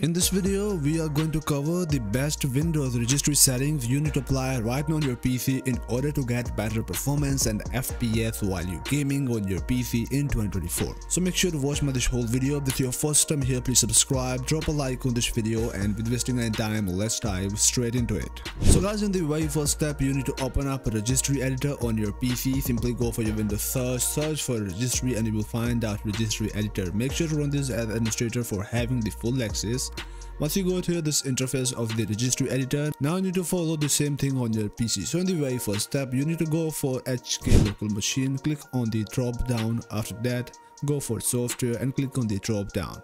In this video, we are going to cover the best Windows registry settings you need to apply right now on your PC in order to get better performance and FPS while you gaming on your PC in 2024. So make sure to watch my this whole video. If this is your first time here, please subscribe, drop a like on this video and with wasting any time, let's dive straight into it. So guys, in the very first step, you need to open up a registry editor on your PC. Simply go for your Windows search, search for registry and you will find out registry editor. Make sure to run this as administrator for having the full access once you go to this interface of the registry editor, now you need to follow the same thing on your PC. So in the very first step, you need to go for HK local machine, click on the drop down. After that, go for software and click on the drop down.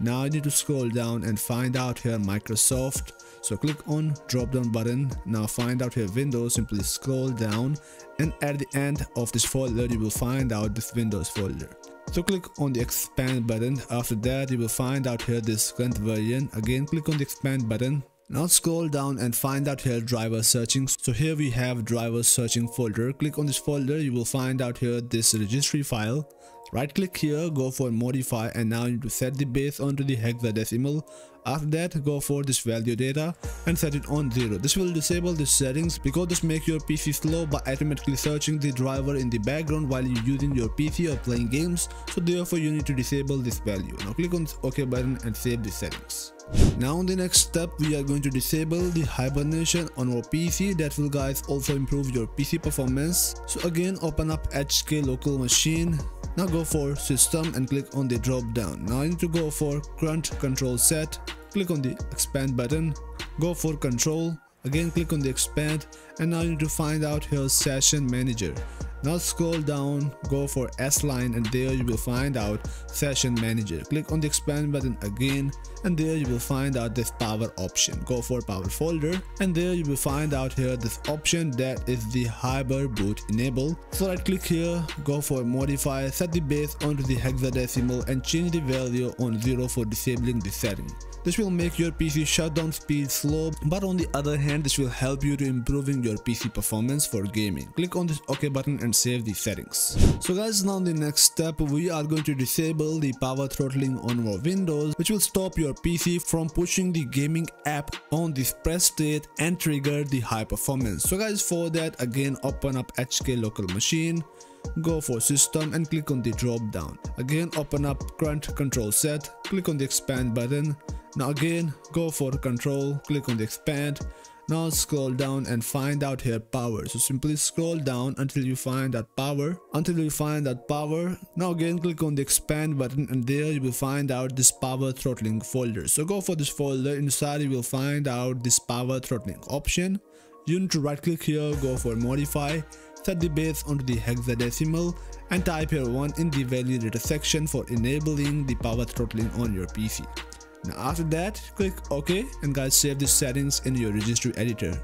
Now you need to scroll down and find out here Microsoft. So click on drop down button. Now find out here Windows. Simply scroll down and at the end of this folder you will find out this Windows folder. So click on the expand button. After that you will find out here this current version. Again click on the expand button. Now scroll down and find out here driver searching. So here we have driver searching folder. Click on this folder. You will find out here this registry file. Right click here, go for modify and now you need to set the base onto the hexadecimal. After that, go for this value data and set it on 0. This will disable the settings because this makes your PC slow by automatically searching the driver in the background while you're using your PC or playing games. So therefore you need to disable this value. Now click on OK button and save the settings. Now in the next step we are going to disable the hibernation on our PC that will guys also improve your PC performance. So again open up HK local machine now go for system and click on the drop down. Now you need to go for current control set. Click on the expand button. Go for control. Again click on the expand and now you need to find out here session manager. Now scroll down, go for S line and there you will find out session manager. Click on the expand button again and there you will find out this power option. Go for power folder and there you will find out here this option that is the HiberBootEnable. So right click here, go for modify, set the base onto the hexadecimal and change the value on 0 for disabling the setting. This will make your PC shutdown speed slow, but on the other hand, this will help you to improving your PC performance for gaming. Click on this OK button and save the settings. So guys, now the next step, we are going to disable the power throttling on our Windows, which will stop your PC from pushing the gaming app on this press state and trigger the high performance. So guys, for that, again, open up HK local machine, go for system and click on the drop down. Again open up current control set, click on the expand button. Now again go for control, click on the expand. Now scroll down and find out here power. So simply scroll down until you find that power. Until you find that power. Now again click on the expand button and there you will find out this power throttling folder. So go for this folder. Inside you will find out this power throttling option. You need to right click here, go for modify set the base onto the hexadecimal and type here 1 in the value data section for enabling the power throttling on your PC. Now after that, click OK and guys save the settings in your registry editor.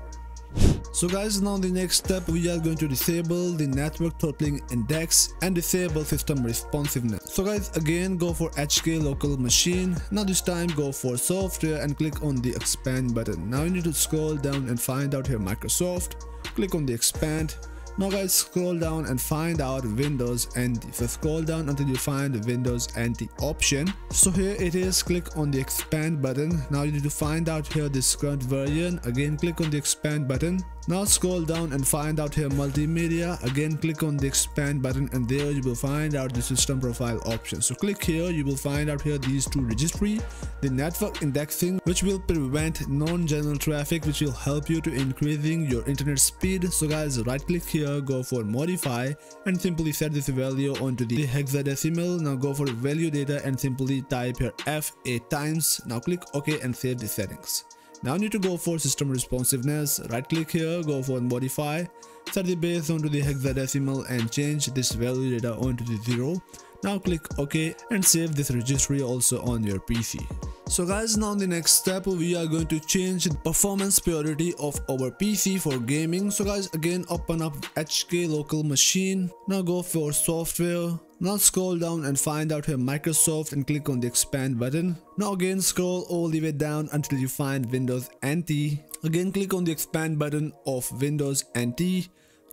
So guys now the next step we are going to disable the network throttling index and disable system responsiveness. So guys again go for HK local machine. Now this time go for software and click on the expand button. Now you need to scroll down and find out here Microsoft. Click on the expand now guys scroll down and find out Windows NT. So scroll down until you find the Windows NT option. So here it is click on the expand button. Now you need to find out here this current version. Again click on the expand button. Now scroll down and find out here multimedia. Again click on the expand button and there you will find out the system profile option. So click here you will find out here these two registry, the network indexing which will prevent non-general traffic which will help you to increasing your internet speed. So guys right click here go for modify and simply set this value onto the hexadecimal. Now go for value data and simply type here F8 times. Now click OK and save the settings. Now you need to go for system responsiveness, right click here, go for modify, set the base onto the hexadecimal and change this value data onto the 0. Now click OK and save this registry also on your PC. So guys now the next step we are going to change the performance priority of our PC for gaming. So guys again open up HK local machine. Now go for software. Now scroll down and find out here Microsoft and click on the expand button. Now again scroll all the way down until you find Windows NT. Again click on the expand button of Windows NT.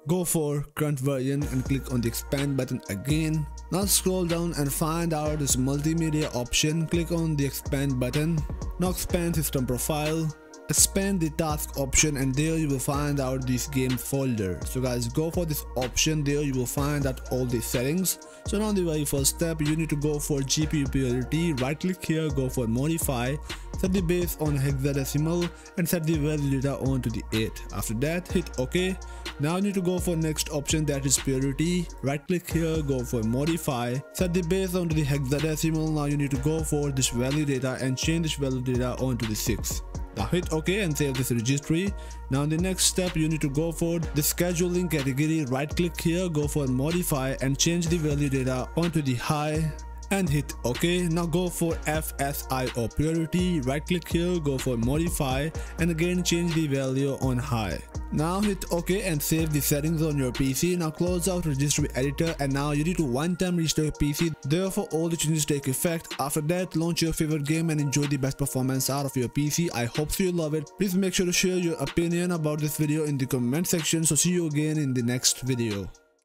Go for current version and click on the expand button again. Now scroll down and find out this multimedia option. Click on the expand button. Now expand system profile expand the task option and there you will find out this game folder so guys go for this option there you will find out all the settings so now the very first step you need to go for gpu priority. Right click here go for modify set the base on hexadecimal and set the value data on to the 8 after that hit ok. Now you need to go for next option that is priority. Right click here go for modify set the base onto the hexadecimal. Now you need to go for this value data and change this value data onto the 6 now hit OK and save this registry. Now in the next step you need to go for the scheduling category. Right click here, go for modify and change the value data onto the high and hit ok. Now go for SFIO priority. Right click here go for modify and again change the value on high. Now hit ok and save the settings on your pc now close out registry editor and now you need to one time restore your pc therefore all the changes take effect. After that launch your favorite game and enjoy the best performance out of your pc i hope so you love it. Please make sure to share your opinion about this video in the comment section. So see you again in the next video